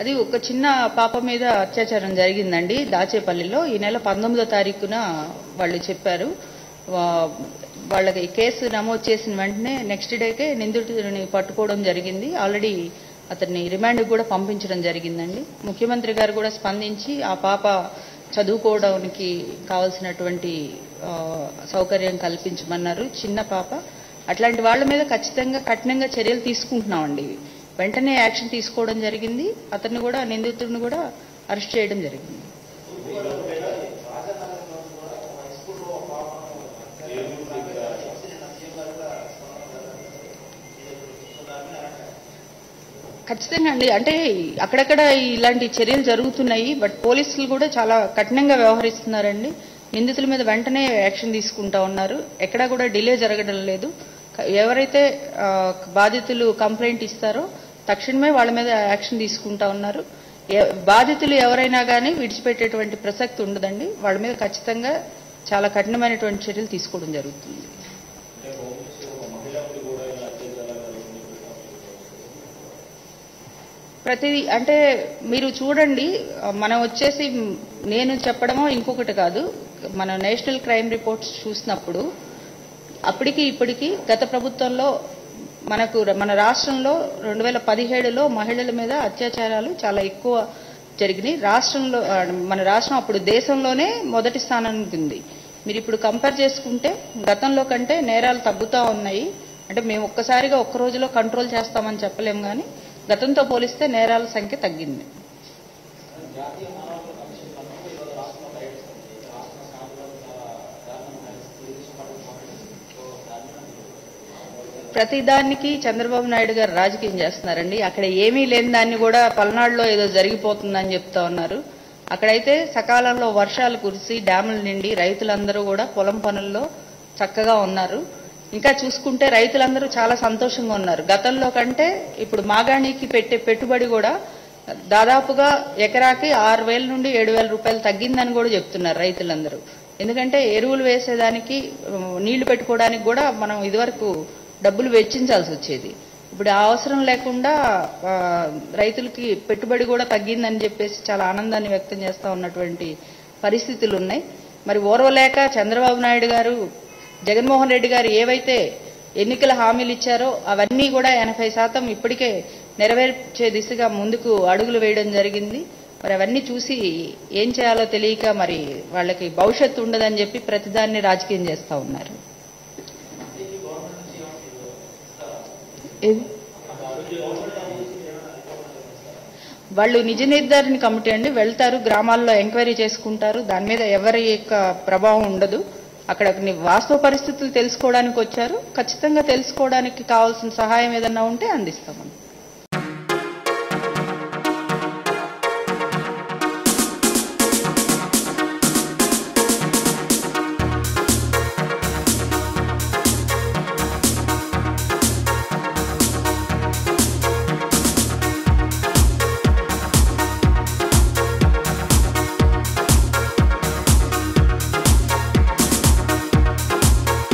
అది ఒక చిన్న పాప మీద అత్యాచారం జరిగిందండి. దాచేపల్లిలో ఈ నెల పంతొమ్మిదో తారీఖున వాళ్ళు చెప్పారు. వాళ్ళకి కేసు నమోదు చేసిన వెంటనే నెక్స్ట్ డేకే నిందితుడిని పట్టుకోవడం జరిగింది. ఆల్రెడీ అతన్ని రిమాండ్ కూడా పంపించడం జరిగిందండి. ముఖ్యమంత్రి గారు కూడా స్పందించి ఆ పాప చదువుకోవడానికి కావాల్సినటువంటి సౌకర్యం కల్పించమన్నారు. చిన్న పాప. అట్లాంటి వాళ్ళ మీద ఖచ్చితంగా కఠినంగా చర్యలు తీసుకుంటున్నామండి. వెంటనే యాక్షన్ తీసుకోవడం జరిగింది. అతన్ని కూడా నిందితుడిని కూడా అరెస్ట్ చేయడం జరిగింది. ఖచ్చితంగా అండి. అంటే అక్కడక్కడ ఇలాంటి చర్యలు జరుగుతున్నాయి. బట్ పోలీసులు కూడా చాలా కఠినంగా వ్యవహరిస్తున్నారండి. నిందితుల మీద వెంటనే యాక్షన్ తీసుకుంటా ఉన్నారు. ఎక్కడా కూడా డిలే జరగడం లేదు. ఎవరైతే బాధితులు కంప్లైంట్ ఇస్తారో తక్షణమే వాళ్ళ మీద యాక్షన్ తీసుకుంటా ఉన్నారు. ఎ- బాధితులు ఎవరైనా కానీ విడిచిపెట్టేటువంటి ప్రసక్తి ఉండదండి. వాళ్ళ మీద ఖచ్చితంగా చాలా కఠినమైనటువంటి చర్యలు తీసుకోవడం జరుగుతుంది. ప్రతి అంటే మీరు చూడండి మనం వచ్చేసి నేను చెప్పడమో ఇంకొకటి కాదు. మన నేషనల్ క్రైమ్ రిపోర్ట్స్ చూసినప్పుడు అప్పటికి ఇప్పటికి గత ప్రభుత్వంలో మనకు మన రాష్ట్రంలో రెండు వేల పదిహేడులో మహిళల మీద అత్యాచారాలు చాలా ఎక్కువ జరిగినాయి. రాష్ట్రంలో మన రాష్ట్రం అప్పుడు దేశంలోనే మొదటి స్థానానికి ఉంది. మీరు ఇప్పుడు కంపేర్ చేసుకుంటే గతంలో కంటే నేరాలు తగ్గుతూ ఉన్నాయి. అంటే మేము ఒక్కసారిగా ఒక్క రోజులో కంట్రోల్ చేస్తామని చెప్పలేం కానీ గతంతో పోలిస్తే నేరాల సంఖ్య తగ్గింది. ప్రతిదానికి చంద్రబాబు నాయుడు గారు రాజకీయం చేస్తున్నారండి. అక్కడ ఏమీ లేని దాన్ని కూడా పల్నాడులో ఏదో జరిగిపోతుందని చెప్తా ఉన్నారు. అక్కడైతే సకాలంలో వర్షాలు కురిసి డ్యాములు నిండి రైతులందరూ కూడా పొలం పనుల్లో చక్కగా ఉన్నారు. ఇంకా చూసుకుంటే రైతులందరూ చాలా సంతోషంగా ఉన్నారు. గతంలో కంటే ఇప్పుడు మాగాణికి పెట్టే పెట్టుబడి కూడా దాదాపుగా ఎకరాకి ఆరు వేల నుండి ఏడు వేల రూపాయలు తగ్గిందని కూడా చెప్తున్నారు రైతులందరూ. ఎందుకంటే ఎరువులు వేసేదానికి నీళ్ళు పెట్టుకోవడానికి కూడా మనం ఇదివరకు డబ్బులు వెచ్చించాల్సి వచ్చేది. ఇప్పుడు ఆ అవసరం లేకుండా రైతులకి పెట్టుబడి కూడా తగ్గిందని చెప్పేసి చాలా ఆనందాన్ని వ్యక్తం చేస్తూ ఉన్నటువంటి పరిస్థితులు ఉన్నాయి. మరి ఓర్వలేక చంద్రబాబు నాయుడు గారు జగన్మోహన్ రెడ్డి గారు ఏవైతే ఎన్నికల హామీలు ఇచ్చారో అవన్నీ కూడా ఎనభై శాతం ఇప్పటికే నెరవేర్చే దిశగా ముందుకు అడుగులు వేయడం జరిగింది. మరి అవన్నీ చూసి ఏం చేయాలో తెలియక మరి వాళ్ళకి భవిష్యత్తు ఉండదని చెప్పి ప్రతిదాన్ని రాజకీయం చేస్తూ ఉన్నారు. ఏది? వాళ్ళు నిజ నిర్ధారణ కమిటీ అండి. వెళ్తారు గ్రామాల్లో ఎంక్వైరీ చేసుకుంటారు. దాని మీద ఎవరి యొక్క ప్రభావం ఉండదు. అక్కడ వాస్తవ పరిస్థితులు తెలుసుకోవడానికి వచ్చారు. ఖచ్చితంగా తెలుసుకోవడానికి కావాల్సిన సహాయం ఏదన్నా ఉంటే అందిస్తామండి.